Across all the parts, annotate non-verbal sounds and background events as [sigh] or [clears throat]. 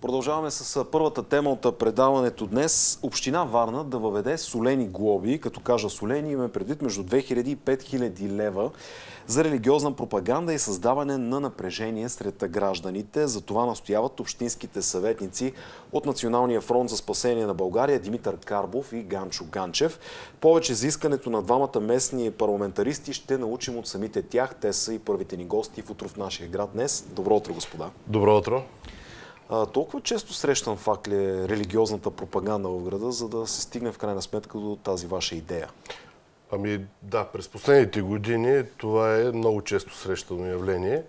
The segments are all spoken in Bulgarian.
Продължаваме с първата тема от предаването днес. Община Варна да въведе солени глоби. Като кажа солени, имаме предвид между 2000 и 5000 лева за религиозна пропаганда и създаване на напрежение сред гражданите. За това настояват общинските съветници от Националния фронт за спасение на България Димитър Карбов и Ганчо Ганчев. Повече за искането на двамата местни парламентаристи ще научим от самите тях. Те са и първите ни гости в утро в нашия град днес. Добро утро, господа. Добро утро. А, толкова често срещан факт ли е религиозната пропаганда в града, за да се стигне в крайна сметка до тази ваша идея? Ами да, през последните години това е много често срещано явление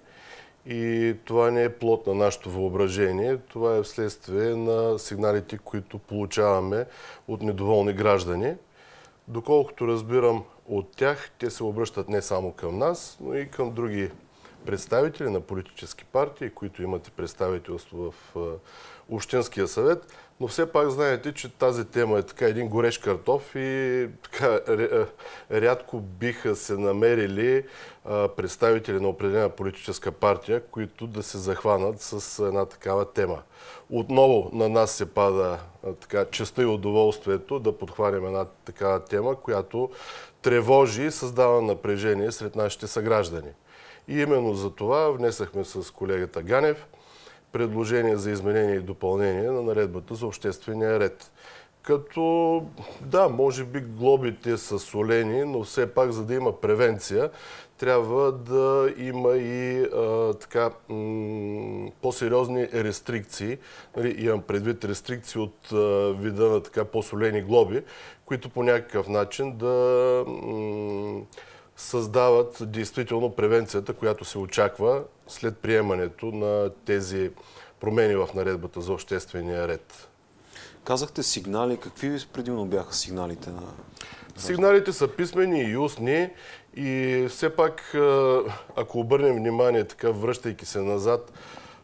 и това не е плод на нашето въображение, това е вследствие на сигналите, които получаваме от недоволни граждани. Доколкото разбирам от тях, те се обръщат не само към нас, но и към други представители на политически партии, които имате представителство в Общинския съвет, но все пак знаете, че тази тема е така един горещ картоф и така рядко биха се намерили представители на определена политическа партия, които да се захванат с една такава тема. Отново на нас се пада така честа и удоволствието да подхванем една такава тема, която тревожи и създава напрежение сред нашите съграждани. И именно за това внесахме с колегата Ганев предложение за изменение и допълнение на наредбата за обществения ред. Като, да, може би глобите са солени, но все пак, за да има превенция, трябва да има и а, така по-сериозни рестрикции. Нали, имам предвид рестрикции от а, вида на така по-солени глоби, които по някакъв начин да създават действително превенцията, която се очаква след приемането на тези промени в наредбата за обществения ред. Казахте сигнали. Какви предимно бяха сигналите на... Сигналите са писмени и устни и все пак, ако обърнем внимание, така връщайки се назад,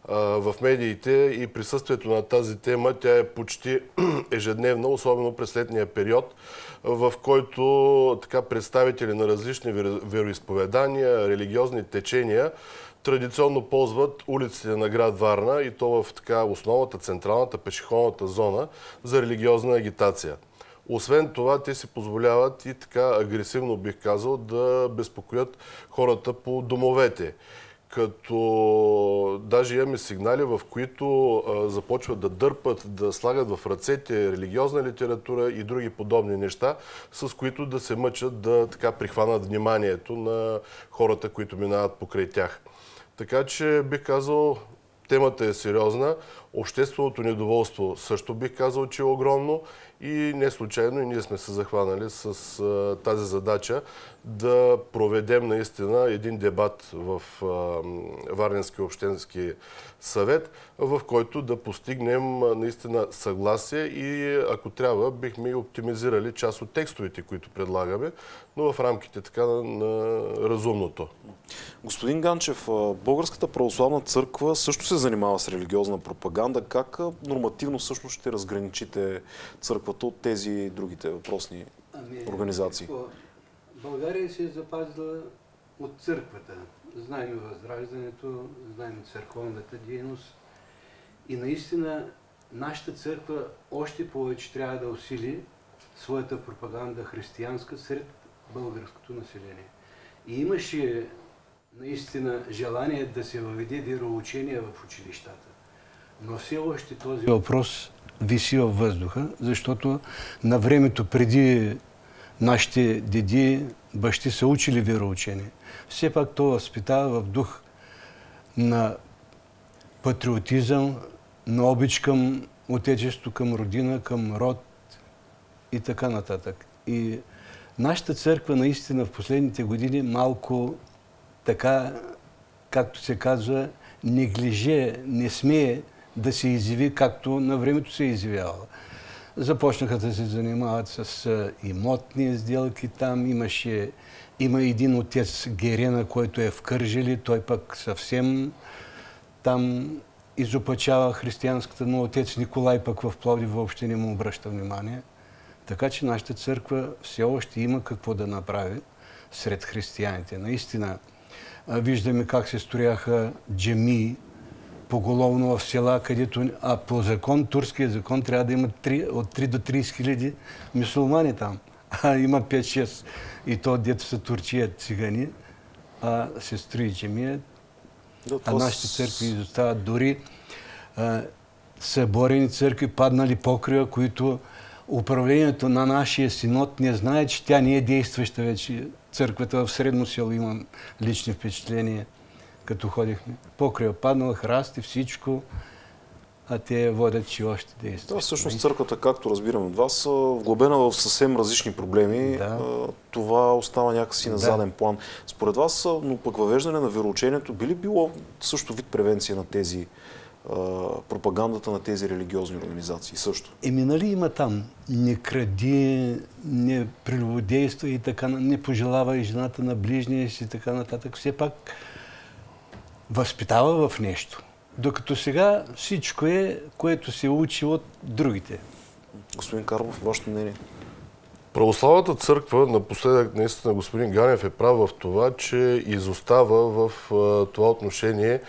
в медиите и присъствието на тази тема, тя е почти [clears throat] ежедневна, особено през летния период, в който така представители на различни вероисповедания, религиозни течения традиционно ползват улиците на град Варна и то в така основата, централната, пешеходната зона за религиозна агитация. Освен това, те си позволяват и така агресивно бих казал да безпокоят хората по домовете като даже имаме сигнали, в които започват да дърпат, да слагат в ръцете религиозна литература и други подобни неща, с които да се мъчат да така прихванат вниманието на хората, които минават покрай тях. Така че бих казал, темата е сериозна. Общественото недоволство също бих казал, че е огромно и не случайно и ние сме се захванали с а, тази задача да проведем наистина един дебат в а, Варненски общински съвет, в който да постигнем а, наистина съгласие и ако трябва бихме и оптимизирали част от текстовете, които предлагаме, но в рамките така на, на разумното. Господин Ганчев, Българската православна църква също се занимава с религиозна пропаганда. Как нормативно всъщност ще разграничите църквата от тези другите въпросни ами, организации? България се е запазила от църквата. Знаем възраждането, знаем църковната дейност. И наистина нашата църква още повече трябва да усили своята пропаганда християнска сред българското население. И имаше наистина желание да се въведе вероучение в училищата. Но все още този въпрос виси във въздуха, защото на времето преди нашите деди, бащи са учили вероучение. Все пак то възпитава в дух на патриотизъм, на обич към отечество, към родина, към род и така нататък. И нашата църква наистина в последните години малко така, както се казва, неглиже, не смее да се изяви, както на времето се е изявявала. Започнаха да се занимават с имотни сделки там. Имаше, има един отец Герена, който е в Кържели. Той пък съвсем там изопачава християнската, но отец Николай пък в Пловдив въобще не му обръща внимание. Така че нашата църква все още има какво да направи сред християните. Наистина, виждаме как се строяха джеми поголовно в села, където, а по закон, турския закон, трябва да има 3, от 3 до 30 хиляди мусулмани там. [laughs] А има 5-6. И то дето са турчия цигани, а се строи джемия. Да, а нашите църкви изостават дори а, съборени църкви, паднали покрива, които управлението на нашия синод не знае, че тя не е действаща вече. Църквата в Средно село имам лични впечатления, като ходихме. Покрива паднала, храсти, всичко, а те водят, че още действат. Да, всъщност църквата, както разбирам от вас, вглобена в съвсем различни проблеми. Да. Това остава някакси на да. заден план. Според вас, но пък въвеждане на вероучението би ли било също вид превенция на тези пропагандата на тези религиозни организации също. Еми, нали има там не кради, не прелюбодейства и така, не пожелава и жената на ближния си и така нататък. Все пак възпитава в нещо. Докато сега всичко е, което се учи от другите. Господин Карбов, вашето мнение? Православната църква, напоследък наистина господин Ганев е прав в това, че изостава в това отношение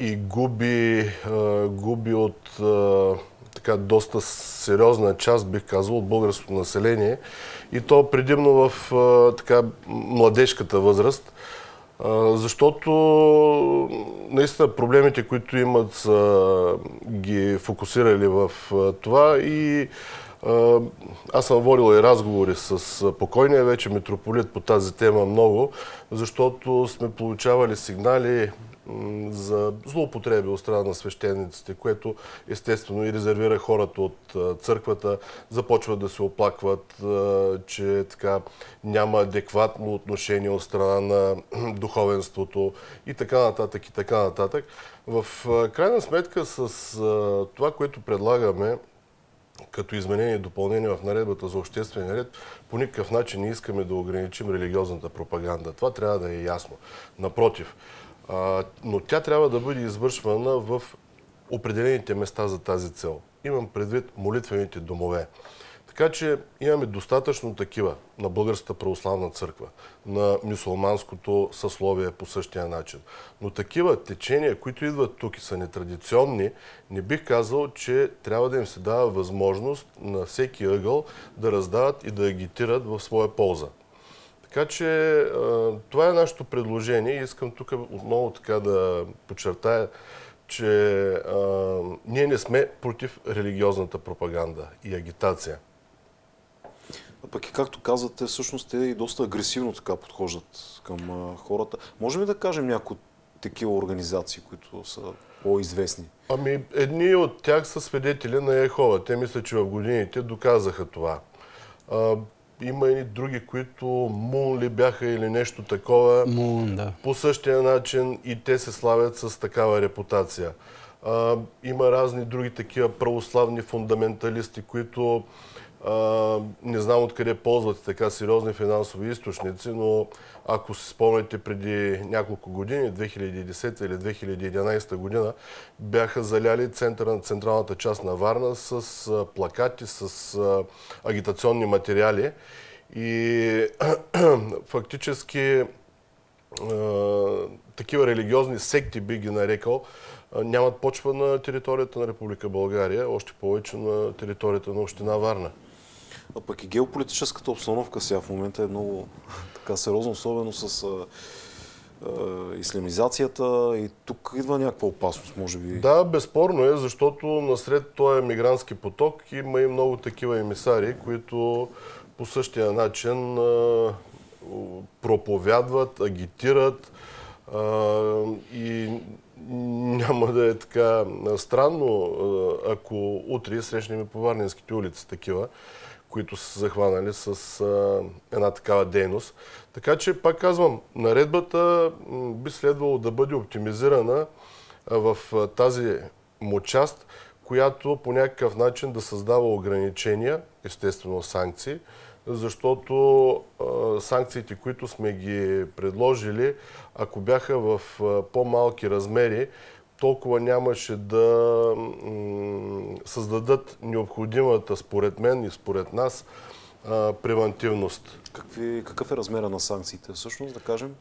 и губи, губи от така доста сериозна част, бих казал, от българското население. И то предимно в така младежката възраст. Защото наистина проблемите, които имат, са ги фокусирали в това и аз съм водил и разговори с покойния вече митрополит по тази тема много, защото сме получавали сигнали за злоупотреби от страна на свещениците, което естествено и резервира хората от църквата, започват да се оплакват, че така няма адекватно отношение от страна на [clears throat] духовенството и така нататък и така нататък. В крайна сметка с това, което предлагаме, като изменение и допълнение в наредбата за обществен ред, по никакъв начин не искаме да ограничим религиозната пропаганда. Това трябва да е ясно. Напротив, но тя трябва да бъде извършвана в определените места за тази цел. Имам предвид молитвените домове. Така че имаме достатъчно такива на Българската православна църква, на мюсулманското съсловие по същия начин. Но такива течения, които идват тук и са нетрадиционни, не бих казал, че трябва да им се дава възможност на всеки ъгъл да раздават и да агитират в своя полза. Така че това е нашето предложение и искам тук отново така да подчертая, че а, ние не сме против религиозната пропаганда и агитация. Пък и както казвате, всъщност те и доста агресивно така подхождат към а, хората. Можем ли да кажем някои такива организации, които са по-известни? Ами, едни от тях са свидетели на Ехова. Те мисля, че в годините доказаха това. А, има и други, които Мун ли бяха или нещо такова. Мун, да. По същия начин и те се славят с такава репутация. А, има разни други такива православни фундаменталисти, които не знам откъде ползвате така сериозни финансови източници, но ако си спомняте преди няколко години, 2010 или 2011 година, бяха заляли центъра на централната част на Варна с плакати, с агитационни материали. И [clears throat] фактически такива религиозни секти, би ги нарекал, нямат почва на територията на Република България, още повече на територията на Община Варна. А пък и геополитическата обстановка сега в момента е много така сериозна, особено с а, а, исламизацията и тук идва някаква опасност, може би. Да, безспорно е, защото насред този мигрантски поток има и много такива емисари, които по същия начин проповядват, агитират и няма да е така странно, ако утре срещнем по Варненските улици такива, които са захванали с а, една такава дейност. Така че, пак казвам, наредбата би следвало да бъде оптимизирана в тази му част, която по някакъв начин да създава ограничения, естествено санкции, защото а, санкциите, които сме ги предложили, ако бяха в по-малки размери, толкова нямаше да създадат необходимата, според мен и според нас, превентивност. Какви, какъв е размера на санкциите всъщност, да кажем?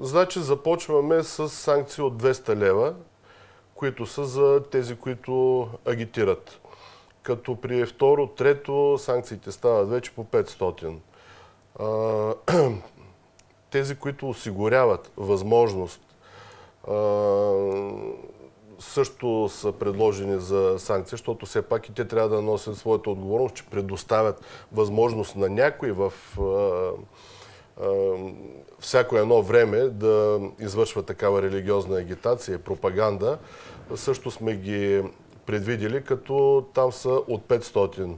Значи започваме с санкции от 200 лева, които са за тези, които агитират. Като при второ, трето санкциите стават вече по 500. [clears throat] Тези, които осигуряват възможност също са предложени за санкции, защото все пак и те трябва да носят своята отговорност, че предоставят възможност на някой в всяко едно време да извършва такава религиозна агитация и пропаганда. Също сме ги предвидели, като там са от 500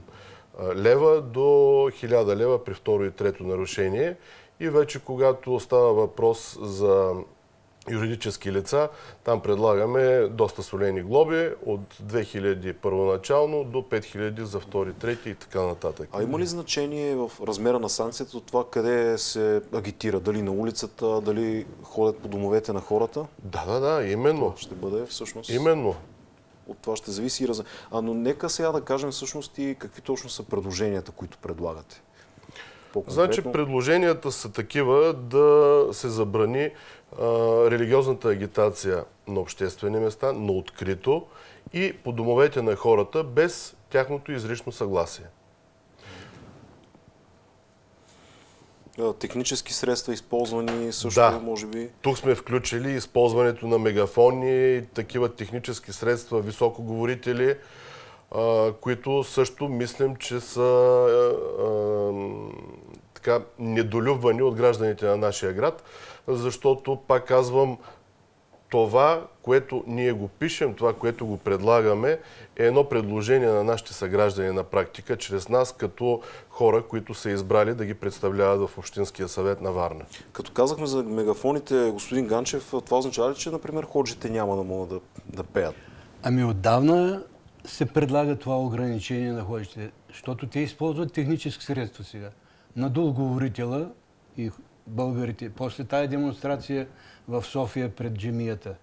лева до 1000 лева при второ и трето нарушение. И вече когато става въпрос за юридически лица, там предлагаме доста солени глоби от 2000 първоначално до 5000 за втори, трети и така нататък. А има ли значение в размера на санкцията от това къде се агитира? Дали на улицата, дали ходят по домовете на хората? Да, да, да, именно. Това ще бъде всъщност... Именно. От това ще зависи и раз... А, но нека сега да кажем всъщност и какви точно са предложенията, които предлагате. Значи предложенията са такива да се забрани религиозната агитация на обществени места, на открито и по домовете на хората без тяхното изрично съгласие. Технически средства използвани също, да. може би? Тук сме включили използването на мегафони, такива технически средства, високоговорители, които също мислим, че са така недолюбвани от гражданите на нашия град защото, пак казвам, това, което ние го пишем, това, което го предлагаме, е едно предложение на нашите съграждани на практика, чрез нас като хора, които са избрали да ги представляват в Общинския съвет на Варна. Като казахме за мегафоните, господин Ганчев, това означава ли, че, например, ходжите няма да могат да, да пеят? Ами отдавна се предлага това ограничение на ходите, защото те използват технически средства сега. Надул говорителя и българите. После тая демонстрация в София пред джемията.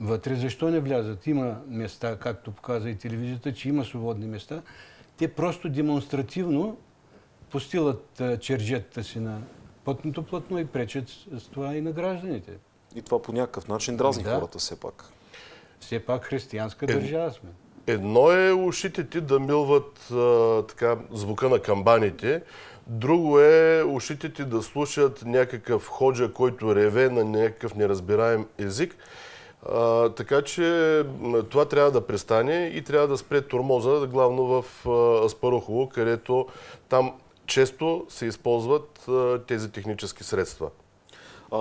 Вътре защо не влязат? Има места, както показа и телевизията, че има свободни места. Те просто демонстративно постилат черджетата си на пътното платно и пречат с това и на гражданите. И това по някакъв начин дразни да. хората все пак. Все пак християнска е, държава сме. Едно е ушите ти да милват а, така, звука на камбаните, Друго е ушите ти да слушат някакъв ходжа, който реве на някакъв неразбираем език. А, така че това трябва да престане и трябва да спре турмоза, главно в Аспарухово, където там често се използват а, тези технически средства.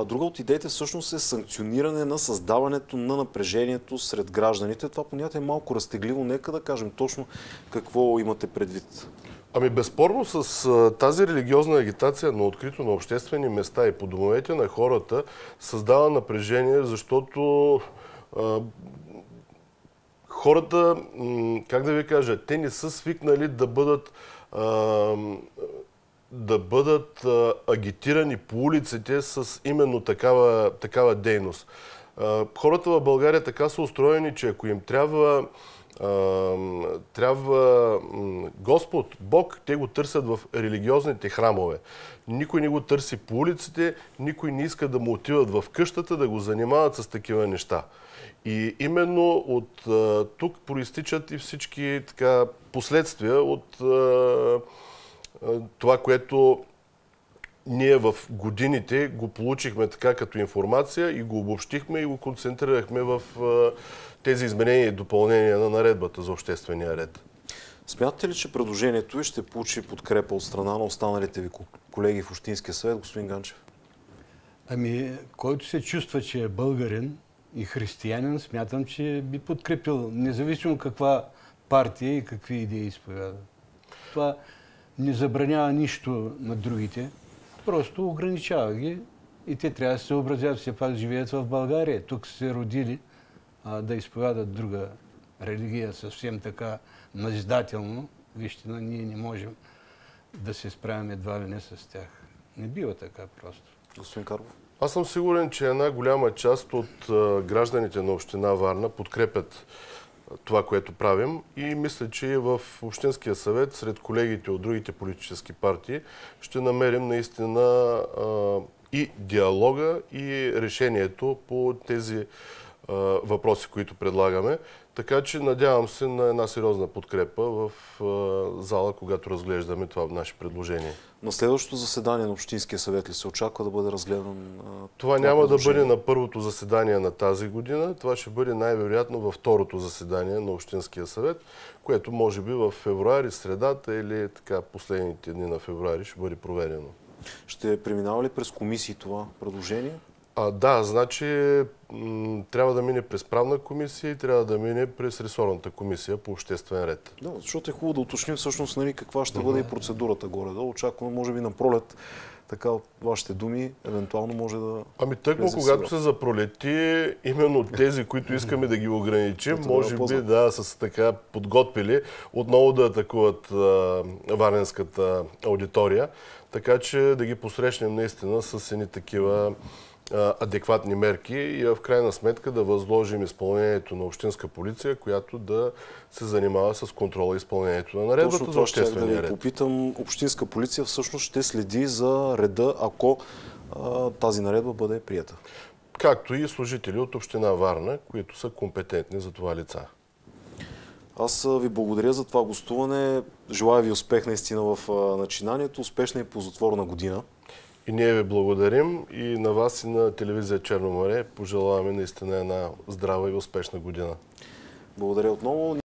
Друга от идеите всъщност е санкциониране на създаването на напрежението сред гражданите. Това понятие е малко разтегливо. Нека да кажем точно какво имате предвид. Ами безспорно с тази религиозна агитация на открито на обществени места и по домовете на хората създава напрежение, защото хората, как да ви кажа, те не са свикнали да бъдат да бъдат агитирани по улиците с именно такава, такава дейност. Хората в България така са устроени, че ако им трябва трябва Господ, Бог, те го търсят в религиозните храмове. Никой не го търси по улиците, никой не иска да му отиват в къщата да го занимават с такива неща. И именно от тук проистичат и всички така, последствия от това, което ние в годините го получихме така като информация и го обобщихме и го концентрирахме в тези изменения и допълнения на наредбата за обществения ред. Смятате ли, че предложението ви ще получи подкрепа от страна на останалите ви колеги в Общинския съвет, господин Ганчев? Ами, който се чувства, че е българин и християнин, смятам, че би подкрепил, независимо каква партия и какви идеи изповяда. Това не забранява нищо на другите, просто ограничава ги и те трябва да се съобразят, все пак живеят в България. Тук са се родили, а, да изповядат друга религия съвсем така назидателно, вижте, ние не можем да се справим едва ли не с тях. Не бива така просто. Господин Карбов? Аз съм сигурен, че една голяма част от гражданите на Община Варна подкрепят това, което правим. И мисля, че в Общинския съвет, сред колегите от другите политически партии, ще намерим наистина и диалога, и решението по тези въпроси, които предлагаме. Така че надявам се на една сериозна подкрепа в зала, когато разглеждаме това наше предложение. На следващото заседание на Общинския съвет ли се очаква да бъде разгледан а, Това няма да бъде на първото заседание на тази година. Това ще бъде най-вероятно във второто заседание на Общинския съвет, което може би в февруари, средата или така последните дни на февруари ще бъде проведено. Ще преминава ли през комисии това предложение? А, да, значи трябва да мине през правна комисия и трябва да мине през ресорната комисия по обществен ред. Да, защото е хубаво да уточним всъщност нали, каква ще бъде и процедурата горе-долу. Очакваме, може би на пролет, така от вашите думи, евентуално може да... Ами тъкмо, когато се запролети, именно тези, които искаме да ги ограничим, [laughs] може да би да са се така подготвили отново да атакуват а, Варненската аудитория, така че да ги посрещнем наистина с едни такива адекватни мерки и в крайна сметка да възложим изпълнението на общинска полиция, която да се занимава с контрола и изпълнението на наредбата Точно за да обществения ви ред. попитам. Общинска полиция всъщност ще следи за реда, ако а, тази наредба бъде прията. Както и служители от община Варна, които са компетентни за това лица. Аз ви благодаря за това гостуване. Желая ви успех наистина в начинанието. Успешна и ползотворна година. И ние ви благодарим и на вас и на телевизия Черно море пожелаваме наистина една здрава и успешна година. Благодаря отново.